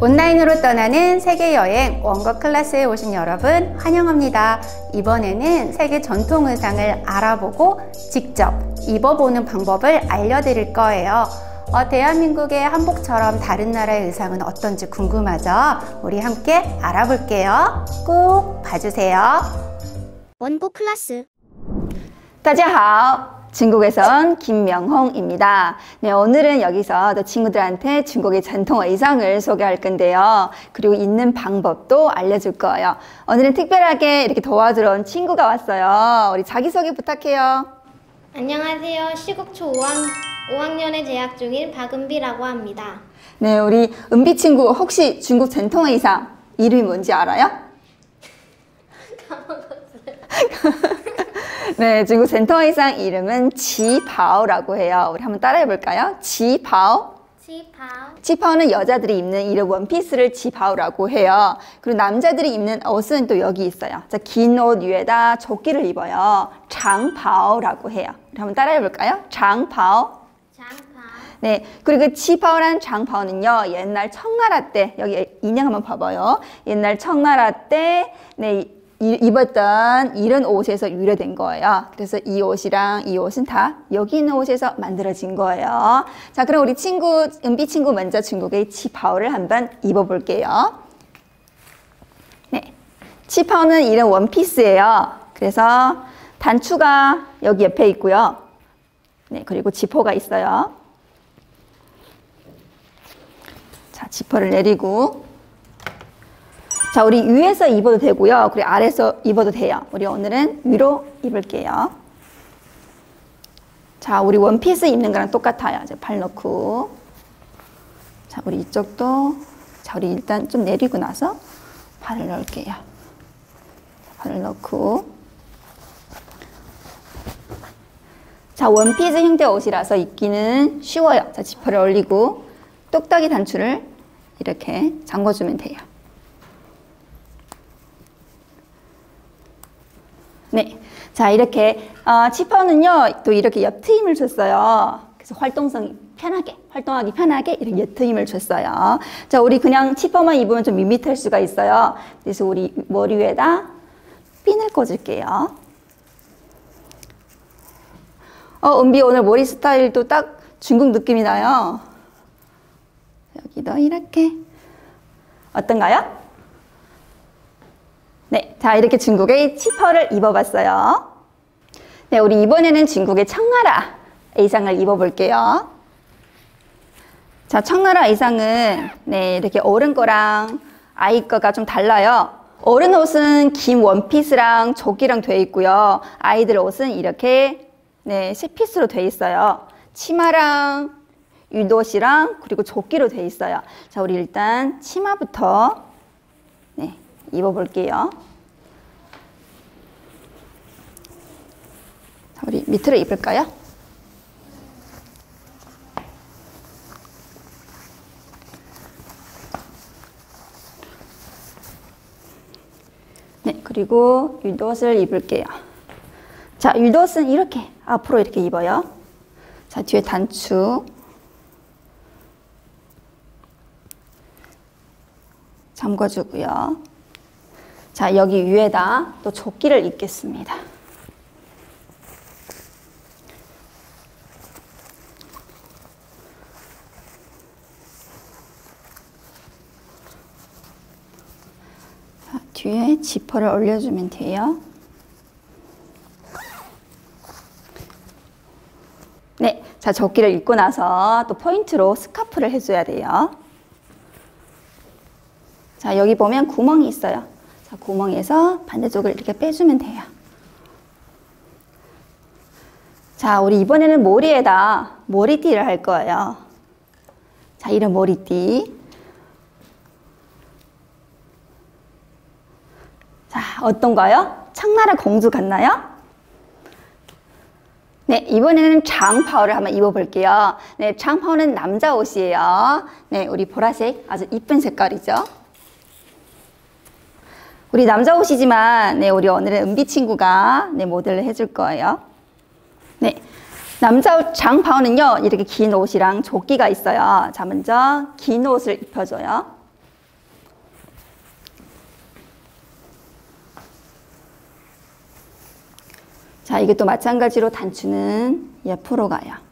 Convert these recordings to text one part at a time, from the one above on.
온라인으로 떠나는 세계 여행 원거 클래스에 오신 여러분 환영합니다. 이번에는 세계 전통 의상을 알아보고 직접 입어보는 방법을 알려드릴 거예요. 어, 대한민국의 한복처럼 다른 나라의 의상은 어떤지 궁금하죠? 우리 함께 알아볼게요. 꼭 봐주세요. 원고 클래스 大家好. 중국에선 김명홍입니다. 네, 오늘은 여기서 또 친구들한테 중국의 전통 의상을 소개할 건데요. 그리고 입는 방법도 알려줄 거예요. 오늘은 특별하게 이렇게 도와주러 온 친구가 왔어요. 우리 자기소개 부탁해요. 안녕하세요. 시국초 5학, 5학년에 재학 중인 박은비라고 합니다. 네, 우리 은비 친구 혹시 중국 전통 의상 이름이 뭔지 알아요? 네, 중국 전통 의상 이름은 지바오라고 해요. 우리 한번 따라해 볼까요? 지바오. 치파오 지파오는 여자들이 입는 이런 원피스를 지파오라고 해요. 그리고 남자들이 입는 옷은 또 여기 있어요. 자, 긴 옷 위에다 조끼를 입어요. 장파오라고 해요. 우리 한번 따라해 볼까요? 장파오. 장파 네, 그리고 그 지파오란 장파오는요, 옛날 청나라 때, 여기 인형 한번 봐봐요. 옛날 청나라 때, 네, 이- 입었던 이런 옷에서 유래된 거예요. 그래서 이 옷이랑 이 옷은 다 여기 있는 옷에서 만들어진 거예요. 자, 그럼 우리 친구, 은비 친구 먼저 중국의 지파오를 한번 입어볼게요. 네, 치파오는 이런 원피스예요. 그래서 단추가 여기 옆에 있고요. 네, 그리고 지퍼가 있어요. 자, 지퍼를 내리고. 자, 우리 위에서 입어도 되고요. 그리고 아래서 입어도 돼요. 우리 오늘은 위로 입을게요. 자, 우리 원피스 입는 거랑 똑같아요. 이제 발 넣고. 자, 우리 이쪽도. 자, 우리 일단 좀 내리고 나서 발을 넣을게요. 발을 넣고. 자, 원피스 형태 옷이라서 입기는 쉬워요. 자, 지퍼를 올리고 똑딱이 단추를 이렇게 잠궈주면 돼요. 네. 자, 이렇게, 어, 지퍼는요, 또 이렇게 옆트임을 줬어요. 그래서 활동성이 편하게, 활동하기 편하게 이렇게 옆트임을 줬어요. 자, 우리 그냥 지퍼만 입으면 좀 밋밋할 수가 있어요. 그래서 우리 머리 위에다 핀을 꽂을게요. 어, 은비 오늘 머리 스타일도 딱 중국 느낌이 나요. 여기도 이렇게. 어떤가요? 네, 자, 이렇게 중국의 치퍼를 입어봤어요. 네, 우리 이번에는 중국의 청나라 의상을 입어볼게요. 자, 청나라 의상은 네, 이렇게 어른 거랑 아이 거가 좀 달라요. 어른 옷은 긴 원피스랑 조끼랑 돼 있고요. 아이들 옷은 이렇게 네, 세피스로 돼 있어요. 치마랑 윗옷이랑 그리고 조끼로 돼 있어요. 자, 우리 일단 치마부터 네, 입어볼게요. 자, 우리 밑으로 입을까요? 네, 그리고 윗옷을 입을게요. 자, 윗옷은 이렇게 앞으로 이렇게 입어요. 자, 뒤에 단추. 잠궈주고요. 자, 여기 위에다 또 조끼를 입겠습니다. 자, 뒤에 지퍼를 올려주면 돼요. 네, 자, 조끼를 입고 나서 또 포인트로 스카프를 해줘야 돼요. 자, 여기 보면 구멍이 있어요. 자, 구멍에서 반대쪽을 이렇게 빼주면 돼요. 자, 우리 이번에는 머리에다 머리띠를 할 거예요. 자, 이런 머리띠. 자, 어떤가요? 청나라 공주 같나요? 네, 이번에는 장파오를 한번 입어볼게요. 네, 장파오는 남자 옷이에요. 네, 우리 보라색 아주 이쁜 색깔이죠. 우리 남자 옷이지만 네, 우리 오늘의 은비 친구가 네, 모델을 해줄 거예요. 네, 남자 옷 장바오는요 이렇게 긴 옷이랑 조끼가 있어요. 자 먼저 긴 옷을 입혀줘요. 자 이게 또 마찬가지로 단추는 옆으로 가요.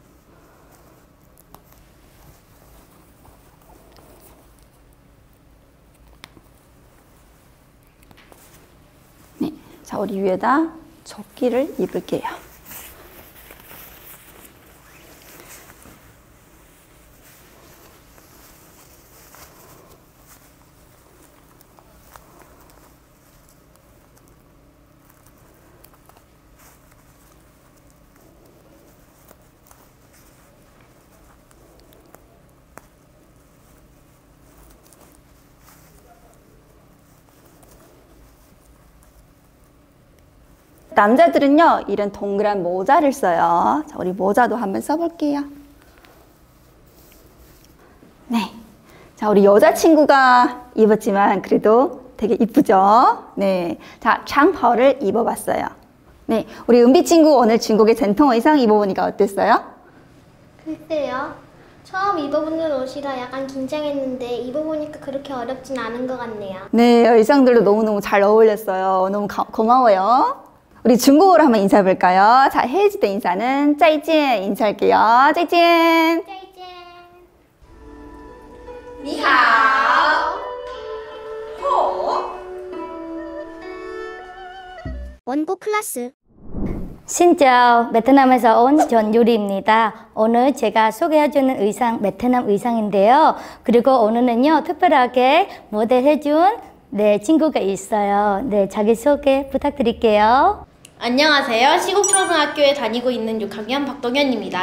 자, 우리 위에다 조끼를 입을게요. 남자들은요, 이런 동그란 모자를 써요. 자, 우리 모자도 한번 써볼게요. 네. 자, 우리 여자친구가 입었지만 그래도 되게 이쁘죠? 네. 자, 장퍼를 입어봤어요. 네. 우리 은비 친구 오늘 중국의 전통 의상 입어보니까 어땠어요? 글쎄요. 처음 입어보는 옷이라 약간 긴장했는데 입어보니까 그렇게 어렵진 않은 것 같네요. 네, 의상들도 너무너무 잘 어울렸어요. 너무 가- 고마워요. 우리 중국어로 한번 인사해 볼까요? 자, 헤이즈 때 인사는 짜이찐 인사할게요. 짜이찐. 짜이찐. 니하오. 원고 클래스. 신짜오, 베트남에서 온 전유리입니다. 오늘 제가 소개해주는 의상, 베트남 의상인데요. 그리고 오늘은요, 특별하게 모델해준 네, 친구가 있어요. 네, 자기소개 부탁드릴게요. 안녕하세요. 시국초등학교에 다니고 있는 6학년 박동현입니다.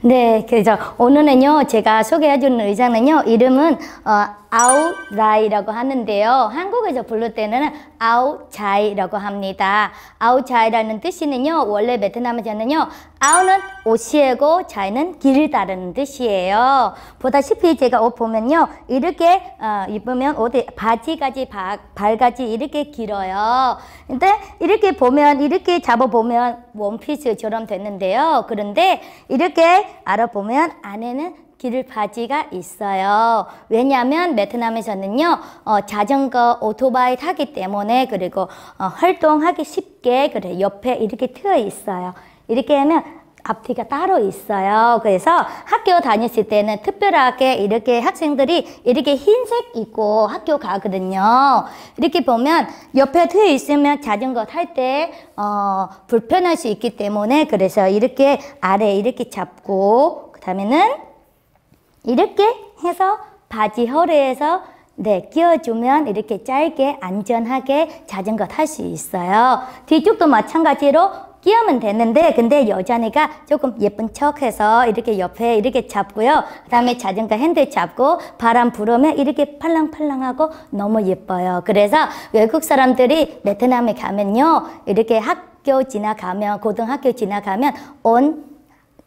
네, 그래서 오늘은요, 제가 소개해주는 의상은요, 이름은 어, 아우라이라고 하는데요. 한국에서 부를 때는 아우자이라고 합니다. 아우자이라는 뜻이는요, 원래 베트남에서는요, 아우는 옷이고 자이는 따르는 뜻이에요. 보다시피 제가 옷 보면요, 이렇게 어, 입으면 옷에 바지까지 바, 발까지 이렇게 길어요. 근데 이렇게 보면 이렇게 잡아 보면 원피스처럼 됐는데요. 그런데 이렇게 알아보면 안에는 길 바지가 있어요. 왜냐하면 베트남에서는요, 어, 자전거, 오토바이 타기 때문에 그리고 어, 활동하기 쉽게 그래 옆에 이렇게 트여 있어요. 이렇게 하면 앞뒤가 따로 있어요. 그래서 학교 다녔을 때는 특별하게 이렇게 학생들이 이렇게 흰색 입고 학교 가거든요. 이렇게 보면 옆에 트여 있으면 자전거 탈 때 어, 불편할 수 있기 때문에 그래서 이렇게 아래 이렇게 잡고 그 다음에는 이렇게 해서 바지 허리에서 네, 끼워주면 이렇게 짧게 안전하게 자전거 탈 수 있어요. 뒤쪽도 마찬가지로 끼우면 되는데 근데 여자니까 조금 예쁜 척해서 이렇게 옆에 이렇게 잡고요. 그다음에 자전거 핸들 잡고 바람 불으면 이렇게 팔랑팔랑하고 너무 예뻐요. 그래서 외국 사람들이 베트남에 가면요. 이렇게 학교 지나가면 고등학교 지나가면 온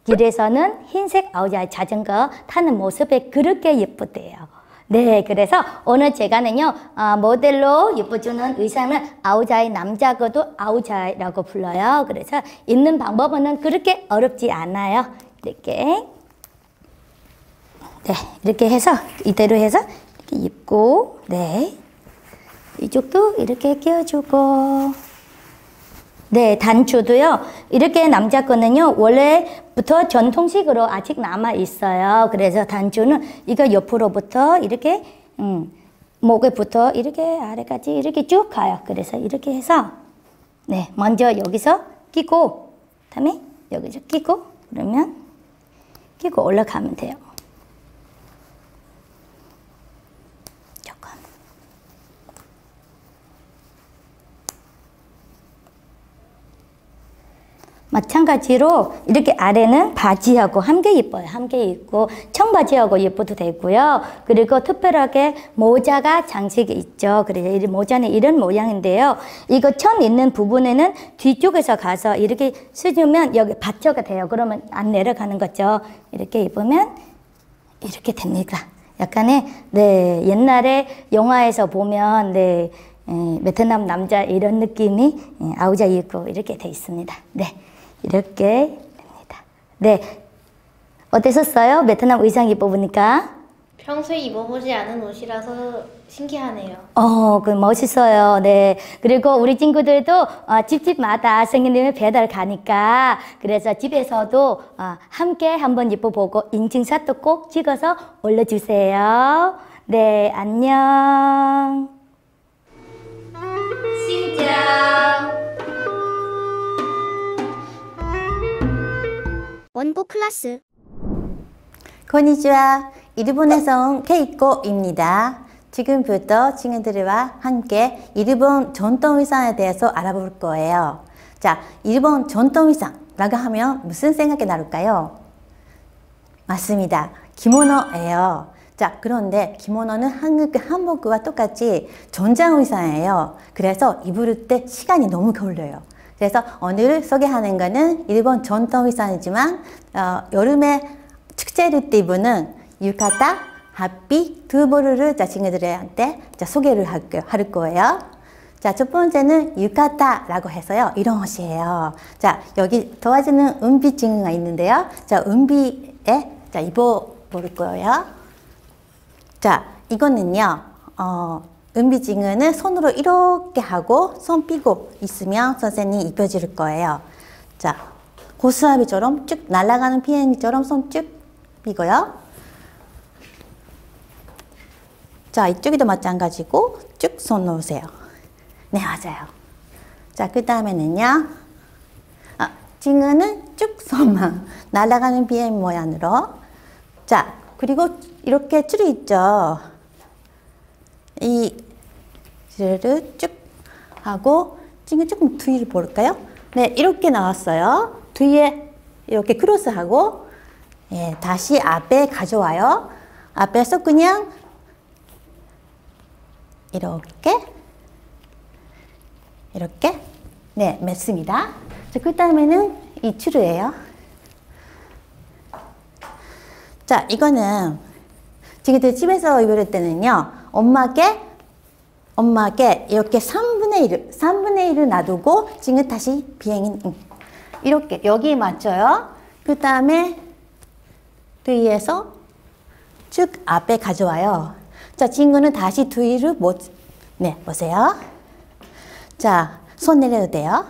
길에서는 흰색 아우자이 자전거 타는 모습이 그렇게 예쁘대요. 네, 그래서 오늘 제가는요, 아, 모델로 예뻐주는 의상은 아우자이 남자거도 아우자이라고 불러요. 그래서 입는 방법은 그렇게 어렵지 않아요. 이렇게. 네, 이렇게 해서, 이대로 해서 이렇게 입고, 네. 이쪽도 이렇게 끼워주고, 네, 단추도요. 이렇게 남자 거는요. 원래부터 전통식으로 아직 남아 있어요. 그래서 단추는 이거 옆으로부터 이렇게 음, 목에부터 이렇게 아래까지 이렇게 쭉 가요. 그래서 이렇게 해서 네, 먼저 여기서 끼고 그다음에 여기서 끼고 그러면 끼고 올라가면 돼요. 마찬가지로 이렇게 아래는 바지하고 함께 입어요. 함께 입고 청바지하고 입어도 되고요. 그리고 특별하게 모자가 장식이 있죠. 그래서 이 모자는 이런 모양인데요. 이거 천 있는 부분에는 뒤쪽에서 가서 이렇게 쓰주면 여기 받쳐가 돼요. 그러면 안 내려가는 거죠. 이렇게 입으면 이렇게 됩니다. 약간의 네 옛날에 영화에서 보면 네 에, 베트남 남자 이런 느낌이 에, 아우자 입고 이렇게 돼 있습니다. 네 이렇게 됩니다. 네 어땠었어요? 베트남 의상 입어보니까 평소에 입어보지 않은 옷이라서 신기하네요. 어, 그 멋있어요. 네. 그리고 우리 친구들도 어, 집집마다 성인님의 배달 가니까 그래서 집에서도 어, 함께 한번 입어보고 인증샷도 꼭 찍어서 올려주세요. 네, 안녕. 원고 클래스. konnichiwa. 일본에서 온 케이코입니다. 지금부터 친구들과 함께 일본 전통 의상에 대해서 알아볼 거예요. 자, 일본 전통 의상라고 하면 무슨 생각이 나올까요? 맞습니다. 기모노예요. 자, 그런데 기모노는 한국 한복과 똑같이 전장 의상이에요. 그래서 입을 때 시간이 너무 걸려요. 그래서 오늘 소개하는 거는 일본 전통 의상이지만 어, 여름에 축제를 때 입는 유카타, 하피, 두보르를 자 친구들한테 자 소개를 할, 거- 할 거예요. 자, 첫 번째는 유카타라고 해서요. 이런 옷이에요. 자, 여기 도와주는 은비 친구가 있는데요. 자, 은비에 자 입어 볼 거예요. 자, 이거는요, 어, 은비징은 손으로 이렇게 하고 손 삐고 있으면 선생님이 입혀줄 거예요. 자, 고스톱이처럼 쭉 날아가는 비행기처럼 손 쭉 삐고요. 자, 이쪽에도 마찬가지고 쭉 손 놓으세요. 네, 맞아요. 자, 그 다음에는요, 아, 징은 쭉 손만 날아가는 비행 모양으로. 자, 그리고 이렇게 줄이 있죠. 이 줄을 쭉 하고 지금 조금 뒤를 볼까요? 네, 이렇게 나왔어요. 뒤에 이렇게 크로스하고 예, 다시 앞에 가져와요. 앞에서 그냥 이렇게 이렇게 네, 맺습니다. 자, 그 다음에는 이 줄이에요. 자, 이거는 지금들 집에서 입을 때는요, 엄마께, 엄마께 이렇게 3분의 1, 3분의 1을 놔두고 지금 다시 비행인, 음, 이렇게 여기에 맞춰요. 그 다음에 뒤에서 쭉 앞에 가져와요. 자, 친구는 다시 뒤를 못, 네, 보세요. 자, 손 내려도 돼요.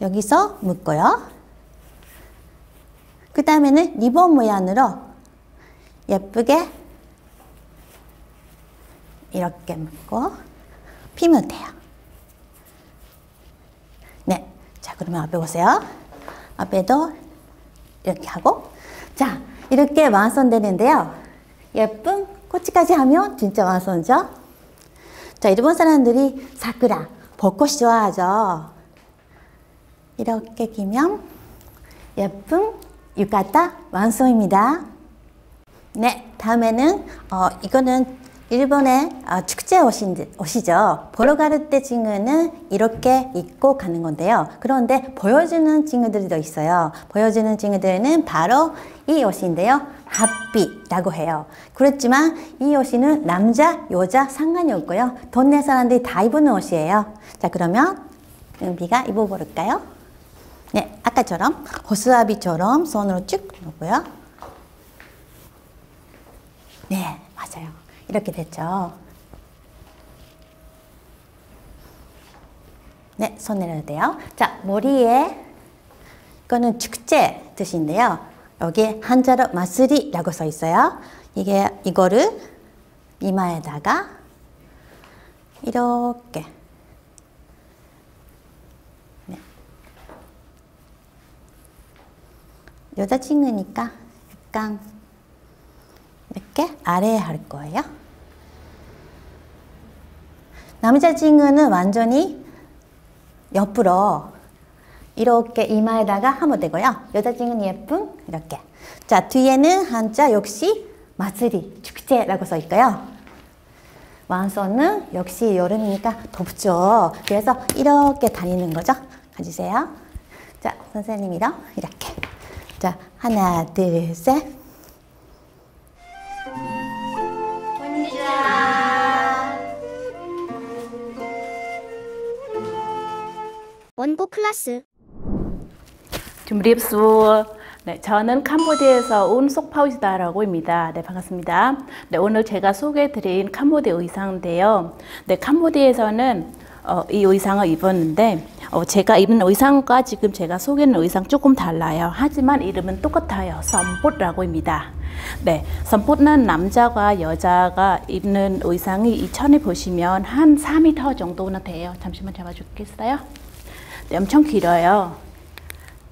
여기서 묶어요. 그 다음에는 리본 모양으로 예쁘게 이렇게 묶고 피면 돼요. 네. 자, 그러면 앞에 보세요. 앞에도 이렇게 하고. 자, 이렇게 완성되는데요. 예쁜 꽃까지 하면 진짜 완성이죠? 자, 일본 사람들이 사쿠라, 벚꽃 좋아하죠? 이렇게 끼면 예쁜 유카타 완성입니다. 네, 다음에는 어, 이거는 일본의 어, 축제 옷인, 옷이죠. 보러 갈때 친구는 이렇게 입고 가는 건데요. 그런데 보여주는 친구들도 있어요. 보여주는 친구들은 바로 이 옷인데요. 핫비라고 해요. 그렇지만 이 옷은 남자, 여자 상관이 없고요. 동네 사람들이 다 입는 옷이에요. 자, 그러면 은비가 입어볼까요? 네, 아까처럼 호수아비처럼 손으로 쭉 놓고요. 네, 맞아요. 이렇게 됐죠. 네, 손 내려도 돼요. 자, 머리에 이거는 축제 뜻인데요. 여기 한자로 마쓰리라고 써 있어요. 이게 이거를 이마에다가 이렇게 네. 여자친구니까 약간 이렇게 아래에 할 거예요. 남자친구는 완전히 옆으로 이렇게 이마에다가 하면 되고요. 여자친구는 예쁜 이렇게. 자 뒤에는 한자 역시 마쓰리 축제라고 써 있고요. 완선은 역시 여름이니까 덥죠. 그래서 이렇게 다니는 거죠. 가주세요. 자 선생님이랑 이렇게. 자 하나 둘 셋. 원고 클래스 준비립수 네, 저는 캄보디아에서 온 속파우지다라고 입니다. 네, 반갑습니다. 네, 오늘 제가 소개해드린 캄보디아 의상인데요. 네, 캄보디아에서는 어, 이 의상을 입었는데 어, 제가 입은 의상과 지금 제가 소개하는 의상 조금 달라요. 하지만 이름은 똑같아요. 썸보라고 입니다. 네, 선포는 남자와 여자가 입는 의상이 이 천에 보시면 한 4m 정도는 돼요. 잠시만 잡아주겠어요? 네, 엄청 길어요.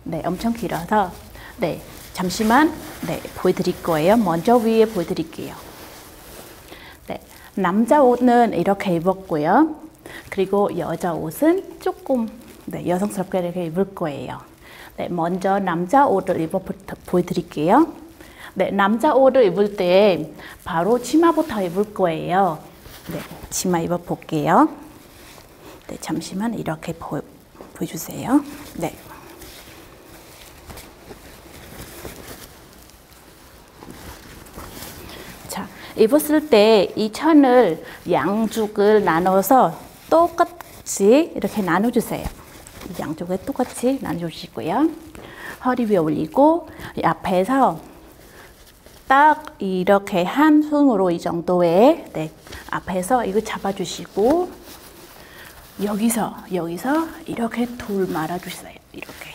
네, 엄청 길어서 네, 잠시만 네, 보여드릴 거예요. 먼저 위에 보여드릴게요. 네, 남자 옷은 이렇게 입었고요. 그리고 여자 옷은 조금 네, 여성스럽게 이렇게 입을 거예요. 네, 먼저 남자 옷을 입어 보여드릴게요. 네, 남자 옷을 입을 때 바로 치마부터 입을 거예요. 네, 치마 입어 볼게요. 네, 잠시만 이렇게 보, 보여주세요. 네. 자, 입었을 때 이 천을 양쪽을 나눠서 똑같이 이렇게 나눠주세요. 양쪽에 똑같이 나눠주시고요. 허리 위에 올리고 앞에서 딱 이렇게 한 손으로 이 정도의 네, 앞에서 이거 잡아주시고 여기서 여기서 이렇게 둘 말아주세요. 이렇게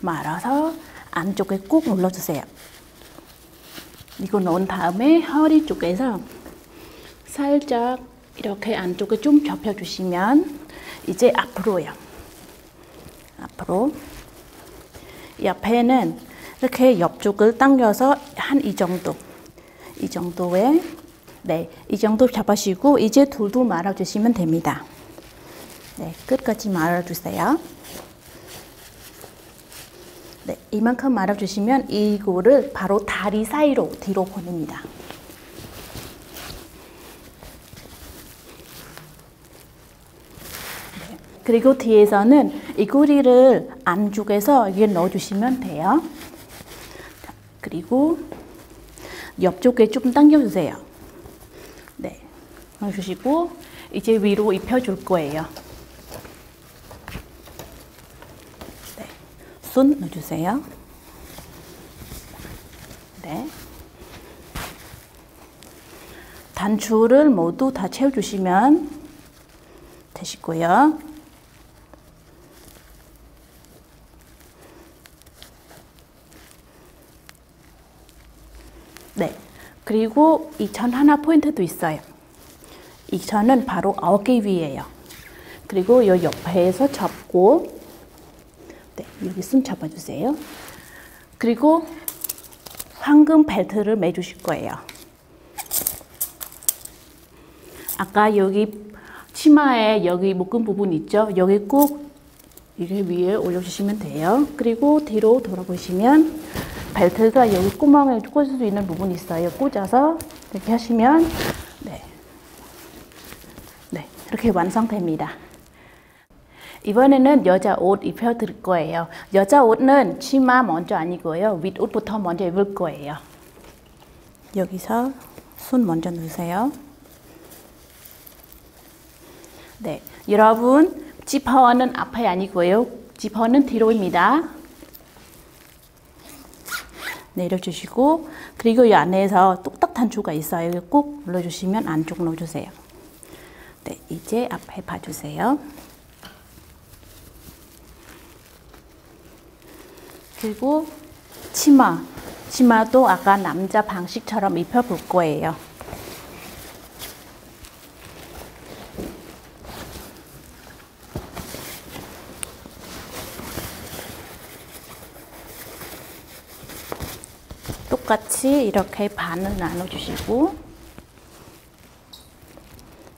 말아서 안쪽에 꾹 눌러주세요. 이거 넣은 다음에 허리 쪽에서 살짝 이렇게 안쪽에 좀 접혀주시면 이제 앞으로요. 앞으로 옆에는 이렇게 옆쪽을 당겨서 한 이 정도 이 정도에 네, 이 정도 잡으시고 이제 둘둘 말아주시면 됩니다. 네, 끝까지 말아주세요. 네, 이만큼 말아주시면 이거를 바로 다리 사이로 뒤로 보냅니다. 네, 그리고 뒤에서는 이 고리를 안쪽에서 이게 넣어주시면 돼요. 자, 그리고 옆쪽에 좀 당겨주세요. 네, 넣어주시고 이제 위로 입혀줄 거예요. 손 넣어주세요. 네. 단추를 모두 다 채워주시면 되시고요. 네. 그리고 이천 하나 포인트도 있어요. 이 천은 바로 어깨 위에요. 그리고 이 옆에서 접고 네, 여기 숨 잡아주세요. 그리고 황금 벨트를 매주실 거예요. 아까 여기 치마에 여기 묶은 부분 있죠? 여기 꼭 이게 위에 올려주시면 돼요. 그리고 뒤로 돌아보시면 벨트가 여기 구멍에 꽂을 수 있는 부분이 있어요. 꽂아서 이렇게 하시면 네, 네 이렇게 완성됩니다. 이번에는 여자 옷 입혀 드릴 거예요. 여자 옷은 치마 먼저 아니고요. 윗옷부터 먼저 입을 거예요. 여기서 손 먼저 넣으세요. 네, 여러분 지퍼는 앞에 아니고요. 지퍼는 뒤로입니다. 내려주시고 그리고 이 안에서 뚝딱 단추가 있어요. 꼭 눌러주시면 안쪽 넣어주세요. 네, 이제 앞에 봐주세요. 그리고 치마. 치마도 아까 남자 방식처럼 입혀볼 거예요. 똑같이 이렇게 반을 나눠주시고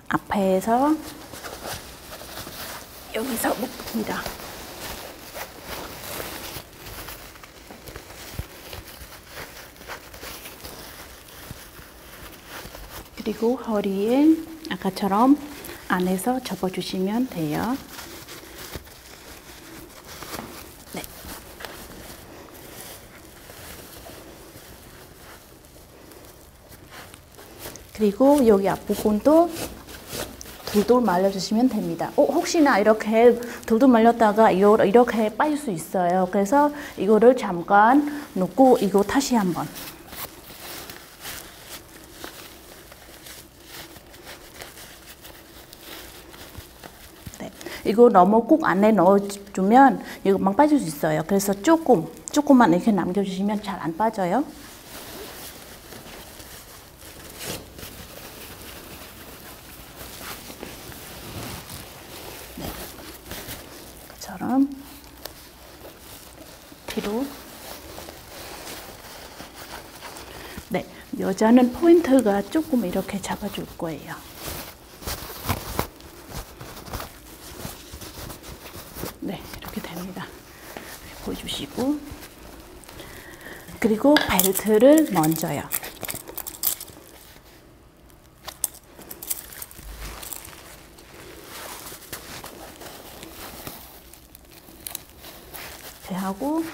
앞에서 여기서 묶습니다. 그리고 허리에 아까처럼 안에서 접어주시면 돼요. 그리고 여기 앞부분도 둘둘 말려주시면 됩니다. 어, 혹시나 이렇게 둘둘 말렸다가 이렇게 빠질 수 있어요. 그래서 이거를 잠깐 놓고 이거 다시 한번 네. 이거 너무 꼭 안에 넣어주면 이거 막 빠질 수 있어요. 그래서 조금, 조금만 이렇게 남겨주시면 잘 안 빠져요. 네. 그처럼 뒤로. 네, 여자는 포인트가 조금 이렇게 잡아줄 거예요. 네, 이렇게 됩니다. 보여주시고 그리고 벨트를 먼저요. 이렇게 하고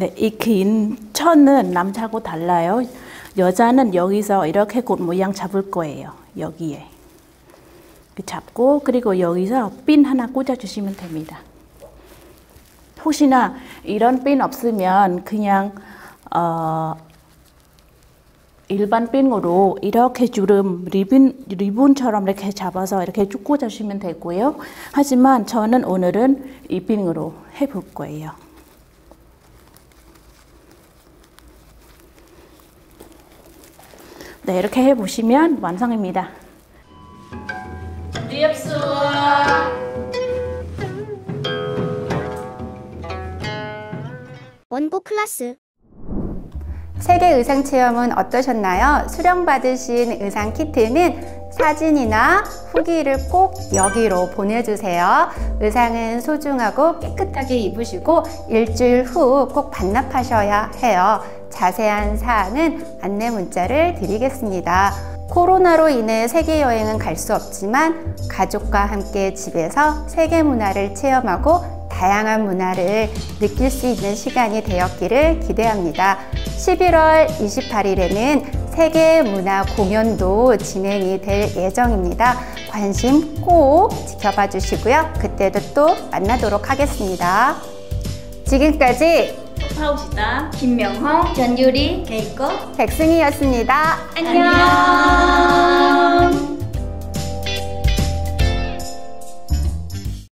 네, 이 긴 천은 남자하고 달라요. 여자는 여기서 이렇게 꽃 모양 잡을 거예요. 여기에. 잡고 그리고 여기서 핀 하나 꽂아 주시면 됩니다. 혹시나 이런 핀 없으면 그냥 어, 일반 핀으로 이렇게 주름 리본 리본처럼 이렇게 잡아서 이렇게 쭉 꽂아 주시면 되고요. 하지만 저는 오늘은 이 핀으로 해볼 거예요. 네, 이렇게 해 보시면 완성입니다. 원고 클래스 세계 의상 체험은 어떠셨나요? 수령받으신 의상 키트는 사진이나 후기를 꼭 여기로 보내주세요. 의상은 소중하고 깨끗하게 입으시고 일주일 후 꼭 반납하셔야 해요. 자세한 사항은 안내 문자를 드리겠습니다. 코로나로 인해 세계 여행은 갈 수 없지만 가족과 함께 집에서 세계 문화를 체험하고 다양한 문화를 느낄 수 있는 시간이 되었기를 기대합니다. 11월 28일에는 세계 문화 공연도 진행이 될 예정입니다. 관심 꼭 지켜봐 주시고요. 그때도 또 만나도록 하겠습니다. 지금까지 파우시다 김명홍 전유리 백승희였습니다. 안녕.